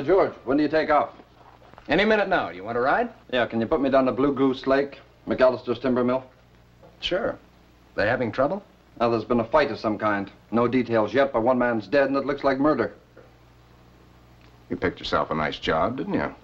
Hi, George. When do you take off? Any minute now. Do you want to ride? Yeah, can you put me down to Blue Goose Lake, McAllister's timber mill? Sure. They having trouble? Now, there's been a fight of some kind. No details yet, but one man's dead and it looks like murder. You picked yourself a nice job, didn't you?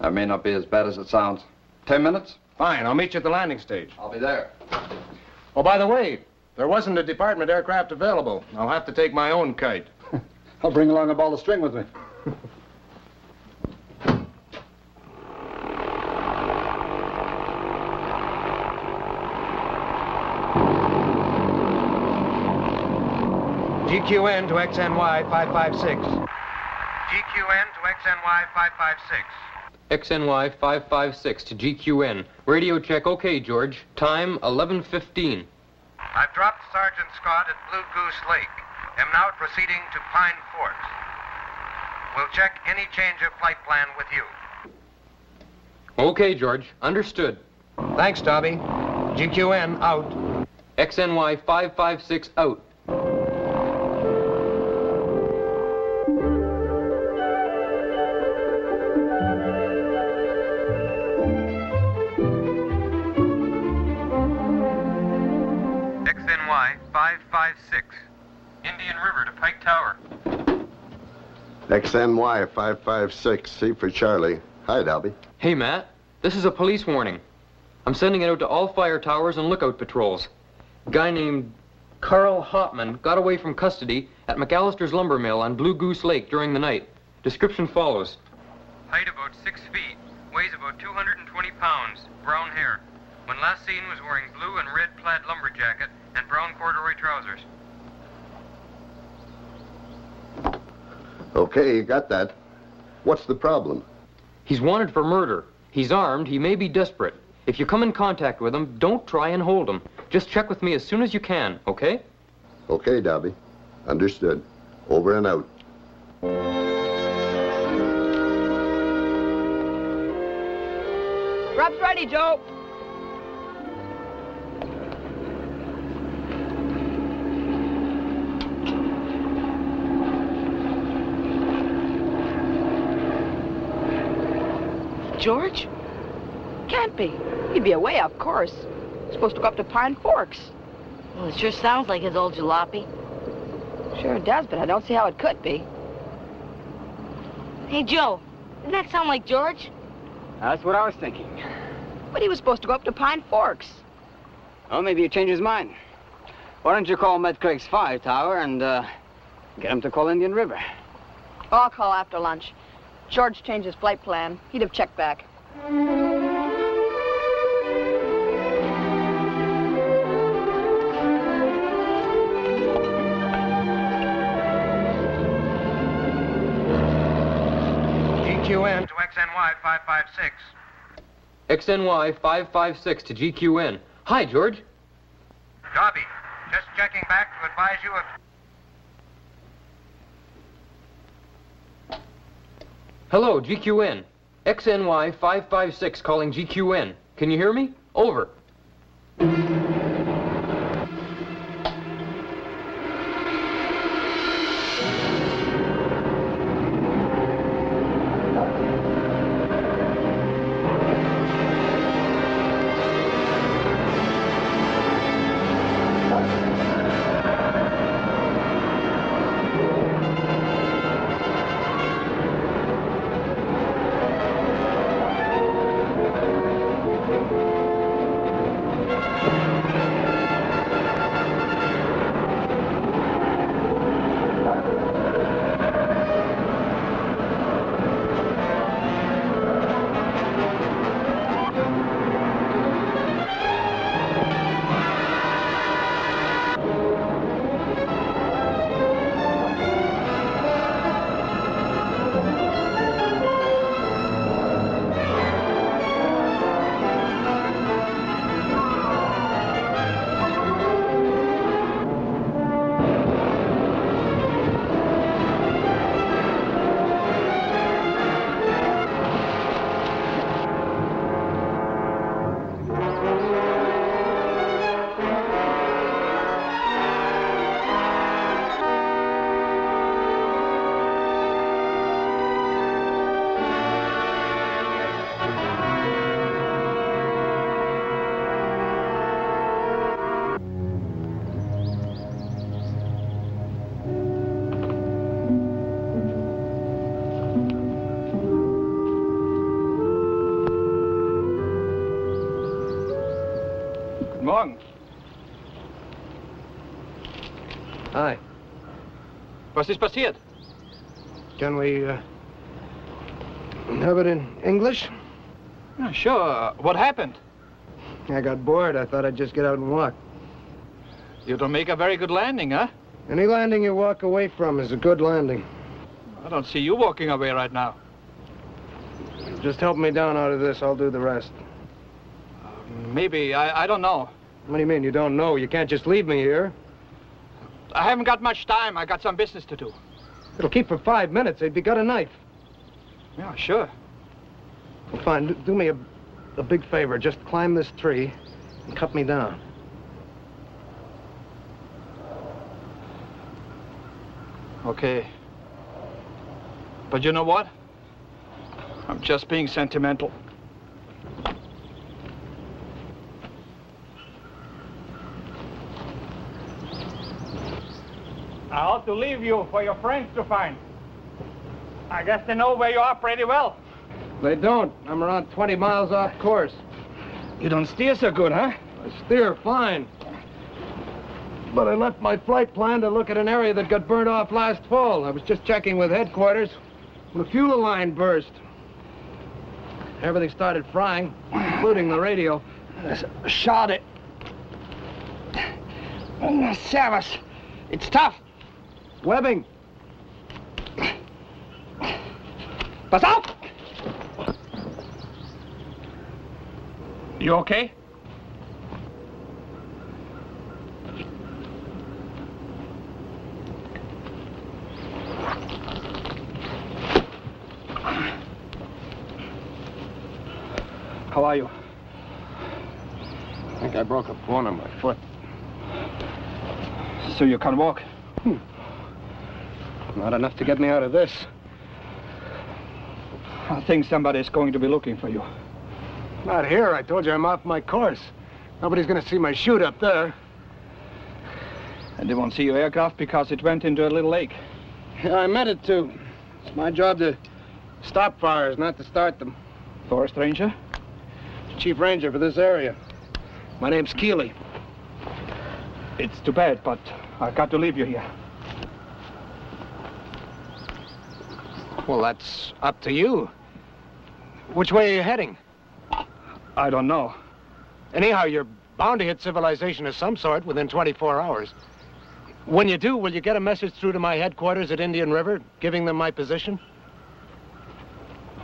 That may not be as bad as it sounds. Ten minutes? Fine, I'll meet you at the landing stage. I'll be there. Oh, by the way, there wasn't a department aircraft available. I'll have to take my own kite. I'll bring along a ball of string with me. GQN to XNY 556. GQN to XNY 556. XNY 556 to GQN. Radio check okay, George. Time 1115. I've dropped Sergeant Scott at Blue Goose Lake. Am now proceeding to Pine Forks. We'll check any change of flight plan with you. Okay, George. Understood. Thanks, Dobby. GQN out. XNY 556 out. XNY 556. Indian River to Pike Tower. XNY 556, C for Charlie. Hi, Dobby. Hey, Matt. This is a police warning. I'm sending it out to all fire towers and lookout patrols. Guy named Karl Hauptmann got away from custody at McAllister's lumber mill on Blue Goose Lake during the night. Description follows. Height about six feet. Weighs about 220 pounds. Brown hair. When last seen was wearing blue and red plaid lumber jacket and brown corduroy trousers. Okay, you got that. What's the problem? He's wanted for murder. He's armed. He may be desperate. If you come in contact with him, don't try and hold him. Just check with me as soon as you can, okay? Okay, Dobby. Understood. Over and out. Grub's ready, Joe. George? Can't be. He'd be away, of course. Supposed to go up to Pine Forks. Well, it sure sounds like his old jalopy. Sure it does, but I don't see how it could be. Hey, Joe, doesn't that sound like George? That's what I was thinking. But he was supposed to go up to Pine Forks. Well, maybe he changed his mind. Why don't you call Matt Craig's fire tower and, uh, get him to call Indian River? I'll call after lunch. George changed his flight plan. He'd have checked back. GQN to XNY 556. XNY 556 to GQN. Hi, George. Dobby, just checking back to advise you of... Hello, GQN. XNY 556 calling GQN. Can you hear me? Over. Morgen. Hi. Was ist passiert? Can we uh, have it in English? Yeah, sure. What happened? I got bored. I thought I'd just get out and walk. You don't make a very good landing, huh? Any landing you walk away from is a good landing. I don't see you walking away right now. Just help me down out of this. I'll do the rest. Maybe. I, I don't know. What do you mean you don't know? You can't just leave me here. I haven't got much time. I got some business to do. It'll keep for five minutes. They'd be got a knife. Yeah, sure. Well, fine. Do, do me a, a big favor. Just climb this tree and cut me down. Okay. But you know what? I'm just being sentimental. I ought to leave you for your friends to find. I guess they know where you are pretty well. They don't. I'm around 20 miles off course. You don't steer so good, huh? I steer fine. But I left my flight plan to look at an area that got burned off last fall. I was just checking with headquarters when the fuel line burst. Everything started frying, including the radio. Shot it. Savas, it's tough. Webbing. Pass out! You okay? How are you? I think I broke a bone on my foot. So you can walk? Hmm. Not enough to get me out of this. I think somebody's going to be looking for you. Not here. I told you I'm off my course. Nobody's going to see my chute up there. And they won't see your aircraft because it went into a little lake. Yeah, I meant it to. It's my job to stop fires, not to start them. Forest ranger? Chief ranger for this area. My name's Keeley. It's too bad, but I've got to leave you here. Well, that's up to you. Which way are you heading? I don't know. Anyhow, you're bound to hit civilization of some sort within 24 hours. When you do, will you get a message through to my headquarters at Indian River, giving them my position?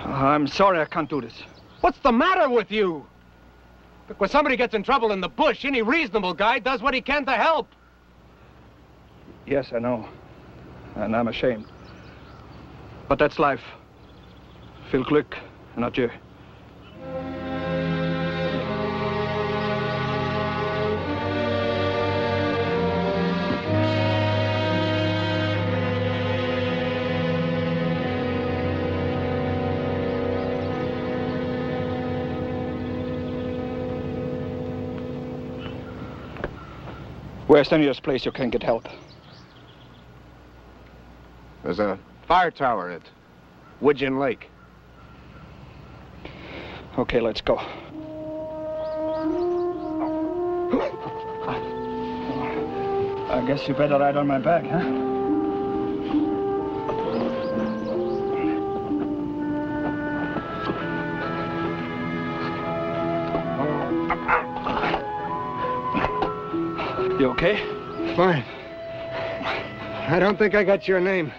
I'm sorry I can't do this. What's the matter with you? Look, when somebody gets in trouble in the bush, any reasonable guy does what he can to help. Yes, I know. And I'm ashamed. But that's life. Phil Glick and adieu. Where's the nearest place you can get help? There's a fire tower at Woodgen Lake. Okay, let's go. I guess you better ride on my back, huh? You okay? Fine. I don't think I got your name.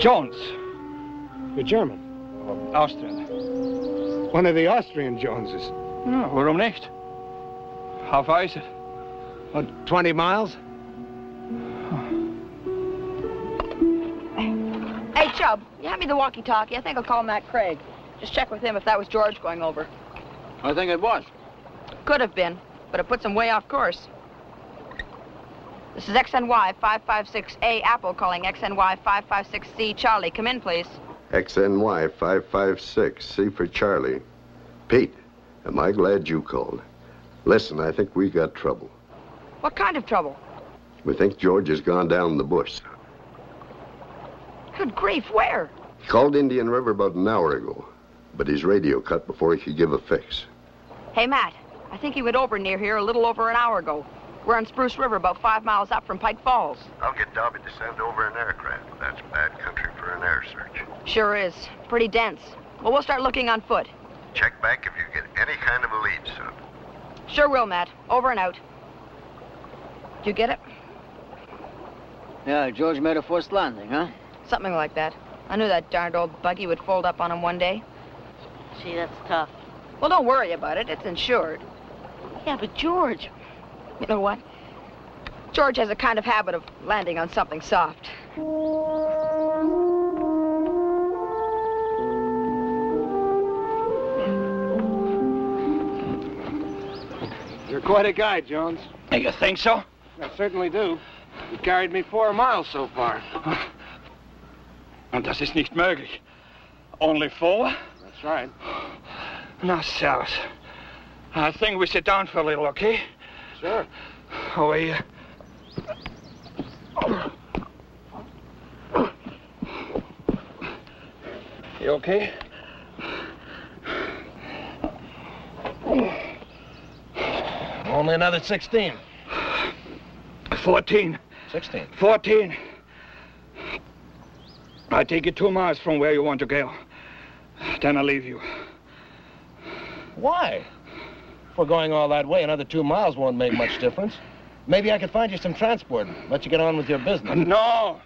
Jones. You're German. Oh, Austrian. One of the Austrian Joneses. Ja, waarom nicht? How far is it? About 20 miles? Hey, Chub, you hand me the walkie-talkie. I think I'll call Matt Craig. Just check with him if that was George going over. I think it was. Could have been, but it puts him way off course. This is XNY 556A Apple calling XNY 556C Charlie. Come in, please. XNY 556, C for Charlie. Pete, am I glad you called? Listen, I think we got trouble. What kind of trouble? We think George has gone down in the bush. Good grief, where? He called Indian River about an hour ago, but his radio cut before he could give a fix. Hey, Matt, I think he went over near here a little over an hour ago. We're on Spruce River, about five miles up from Pike Falls. I'll get Dobby to send over an aircraft. That's bad country for an air search. Sure is. Pretty dense. Well, we'll start looking on foot. Check back if you get any kind of a lead, son. Sure will, Matt. Over and out. Did you get it? Yeah, George made a forced landing, huh? Something like that. I knew that darned old buggy would fold up on him one day. Gee, that's tough. Well, don't worry about it. It's insured. Yeah, but George. You know what? George has a kind of habit of landing on something soft. You're quite a guy, Jones. You think so? I certainly do. You carried me four miles so far. Und das ist nicht möglich. Only four? That's right. Now, servus. I think we sit down for a little, okay? Sure. Oh, we, uh... You okay? Only another 16. 14. 16. 14. I take you two miles from where you want to go. Then I leave you. Why? We're going all that way, another two miles won't make much difference. Maybe I could find you some transport, let you get on with your business. No!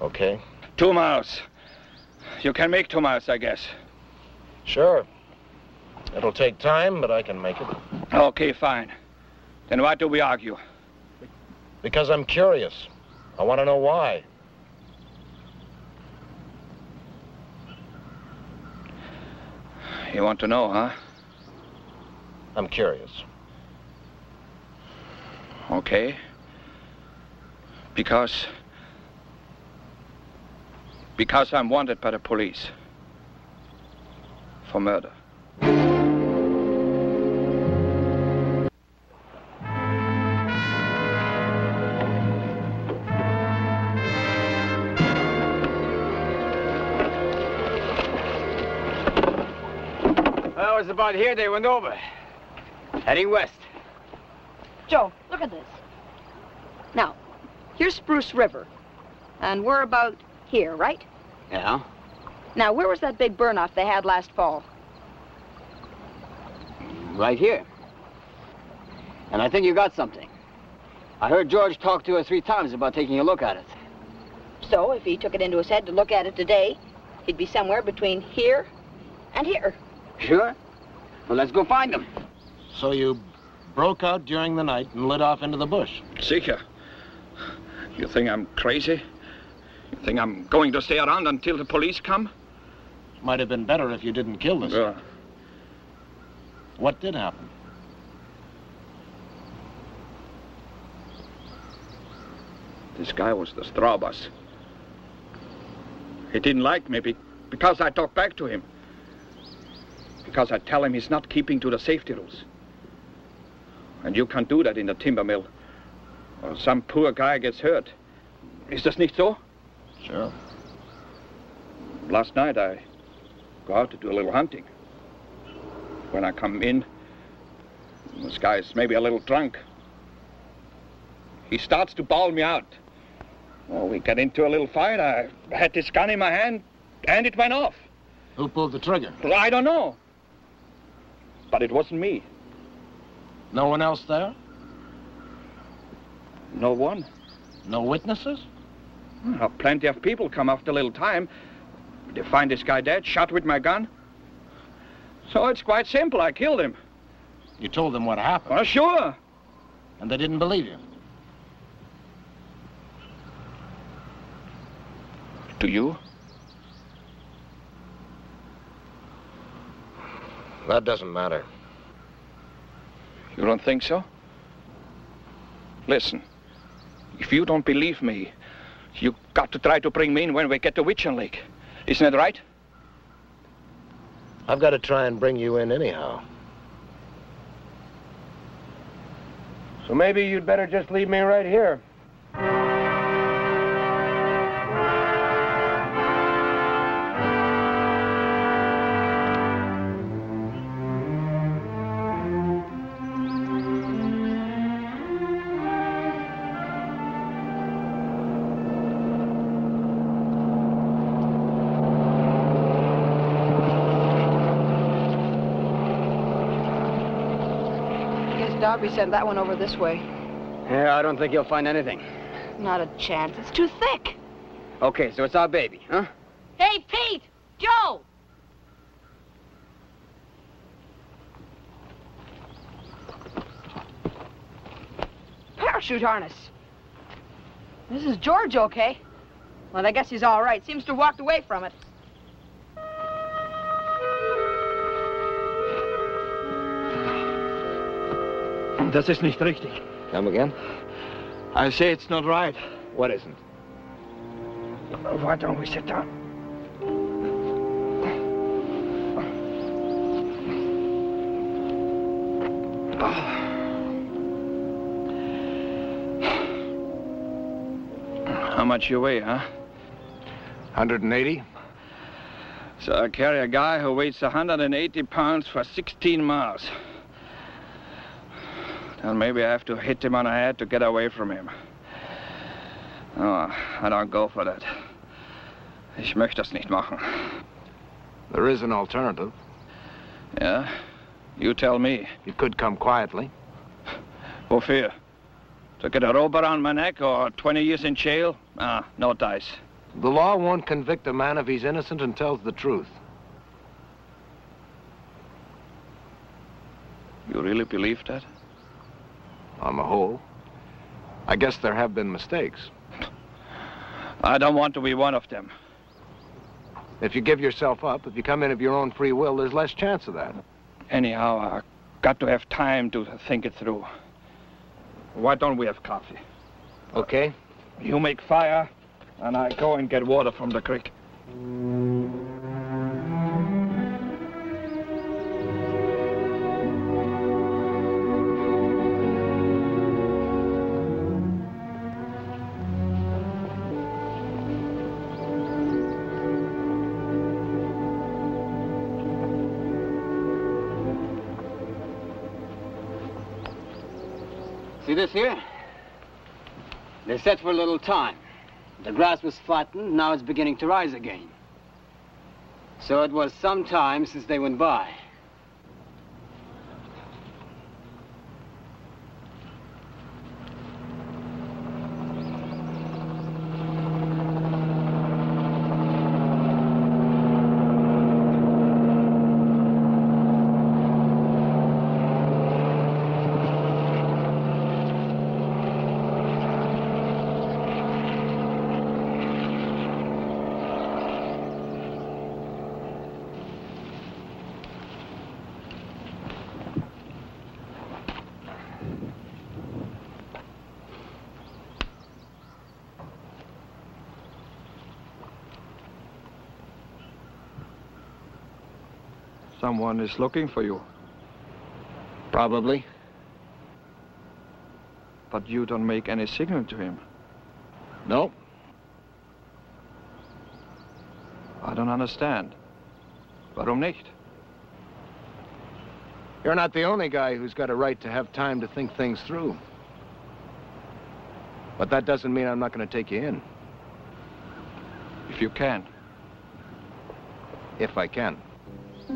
Okay. Two miles. You can make two miles, I guess. Sure. It'll take time, but I can make it. Okay, fine. Then why do we argue? Because I'm curious. I want to know why. You want to know, huh? I'm curious. Okay. Because... Because I'm wanted by the police. For murder. About here they went over. Heading west. Joe, look at this. Now, here's Spruce River. And we're about here, right? Yeah? Now, where was that big burn-off they had last fall? Right here. And I think you got something. I heard George talk two or three times about taking a look at it. So, if he took it into his head to look at it today, he'd be somewhere between here and here. Sure? Well, let's go find him. So you broke out during the night and lit off into the bush? Sicher. You think I'm crazy? You think I'm going to stay around until the police come? Might have been better if you didn't kill this. Yeah. What did happen? This guy was the straw. He didn't like me be- because I talked back to him. Because I tell him he's not keeping to the safety rules. And you can't do that in the timber mill. Or some poor guy gets hurt. Is this nicht so? Sure. Last night I go out to do a little hunting. When I come in, this guy's maybe a little drunk. He starts to bawl me out. Well, we get into a little fight. I had this gun in my hand, and it went off. Who pulled the trigger? Well, I don't know. But it wasn't me. No one else there? No one. No witnesses? Hmm, well, plenty of people come after a little time. They find this guy dead, shot with my gun. So it's quite simple. I killed him. You told them what happened. Well, sure. And they didn't believe you. Do you? That doesn't matter. You don't think so? Listen, if you don't believe me, you've got to try to bring me in when we get to Witchen Lake. Isn't that right? I've got to try and bring you in anyhow. So maybe you'd better just leave me right here. Dobby sent that one over this way. Yeah, I don't think you'll find anything. Not a chance. It's too thick. Okay, so it's our baby, huh? Hey, Pete! Joe! Parachute harness. This is George, okay? Well, I guess he's all right. Seems to have walked away from it. Das ist nicht richtig. Come again? I say it's not right. What isn't? Why don't we sit down? How much you weigh, huh? 180? So I carry a guy who weighs 180 pounds for 16 miles. And maybe I have to hit him on the head to get away from him. No, I don't go for that. Ich möchte das nicht machen. There is an alternative. Yeah? You tell me. You could come quietly. Wofür? To get a rope around my neck or 20 years in jail? Ah, no dice. The law won't convict a man if he's innocent and tells the truth. You really believe that? On the whole. I guess there have been mistakes. I don't want to be one of them. If you give yourself up, if you come in of your own free will, there's less chance of that. Anyhow, I got to have time to think it through. Why don't we have coffee? Okay. You make fire, and I go and get water from the creek. See this here? They set for a little time. The grass was flattened, now it's beginning to rise again. So it was some time since they went by. Someone is looking for you, Probably. but you don't make any signal to him. No. I don't understand. Warum nicht? You're not the only guy who's got a right to have time to think things through. But that doesn't mean I'm not going to take you in, If you can. if I can. You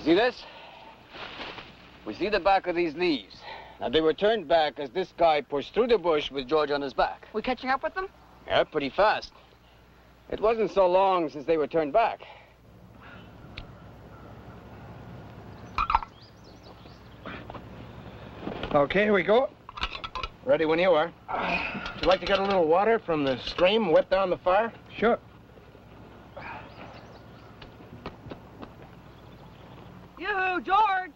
see this? We see the back of these leaves. Now, they were turned back as this guy pushed through the bush with George on his back. We catching up with them? Yeah, pretty fast. It wasn't so long since they were turned back. Okay, here we go. Ready when you are. Would you like to get a little water from the stream, wet down the fire? Sure. Yoo-hoo, George!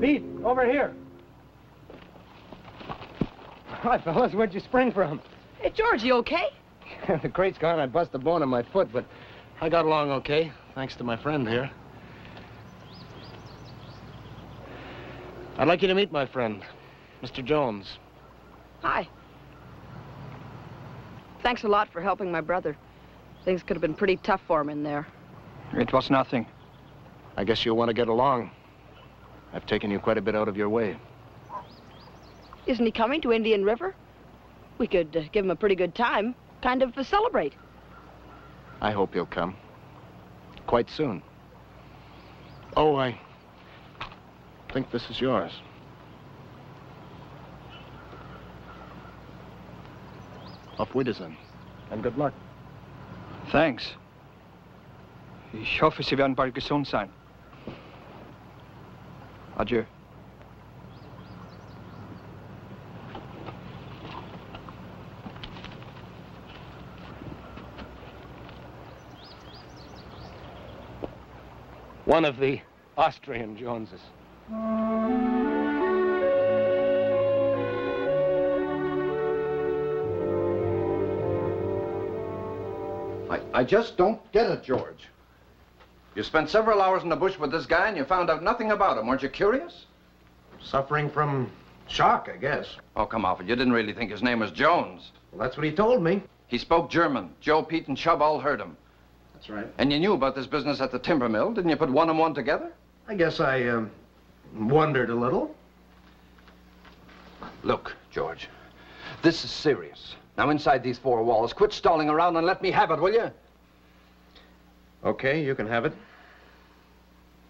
Pete, over here. Hi, fellas. Where'd you spring from? Hey, George, you okay? the crate's gone. I bust a bone in my foot, but I got along okay, thanks to my friend here. I'd like you to meet my friend, Mr. Jones. Hi. Thanks a lot for helping my brother. Things could have been pretty tough for him in there. It was nothing. I guess you'll want to get along. I've taken you quite a bit out of your way. Isn't he coming to Indian River? We could uh, give him a pretty good time, kind of celebrate. I hope he'll come. Quite soon. Oh, I think this is yours. Auf Wiedersehen. And good luck. Thanks. Ich hoffe, Sie werden bald gesund sein. Adieu. One of the Austrian Joneses. I, I just don't get it, George. You spent several hours in the bush with this guy and you found out nothing about him. Weren't you curious? Suffering from shock, I guess. Oh, come off it. You didn't really think his name was Jones. Well, that's what he told me. He spoke German. Joe, Pete, and Chub all heard him. That's right. And you knew about this business at the timber mill. Didn't you put one and one together? I guess I, um, wondered a little. Look, George, this is serious. Now, inside these four walls, quit stalling around and let me have it, will you? Okay, you can have it.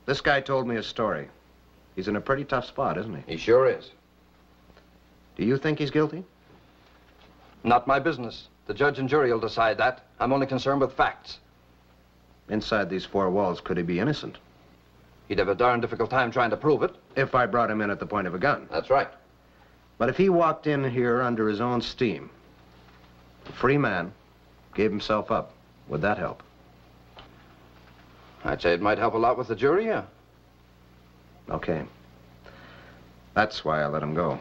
This guy told me a story. He's in a pretty tough spot, isn't he? He sure is. Do you think he's guilty? Not my business. The judge and jury will decide that. I'm only concerned with facts. Inside these four walls, could he be innocent? He'd have a darn difficult time trying to prove it. If I brought him in at the point of a gun. That's right. But if he walked in here under his own steam, a free man, gave himself up, would that help? I'd say it might help a lot with the jury, yeah. Okay. That's why I let him go.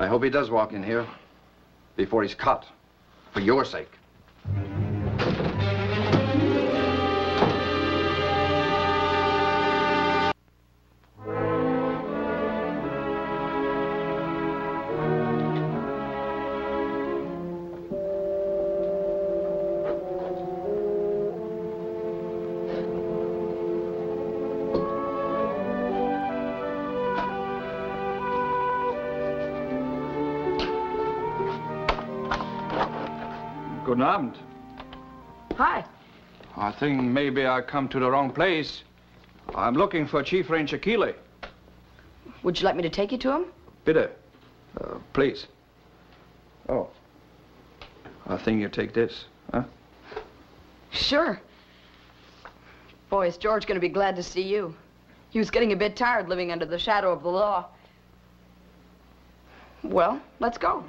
I hope he does walk in here before he's caught. For your sake. Guten Abend. Hi. I think maybe I come to the wrong place. I'm looking for Chief Ranger Keeley. Would you like me to take you to him? Bitte. Uh, please. Oh. I think you take this, huh? Sure. Boy, is George going to be glad to see you. He was getting a bit tired living under the shadow of the law. Well, let's go.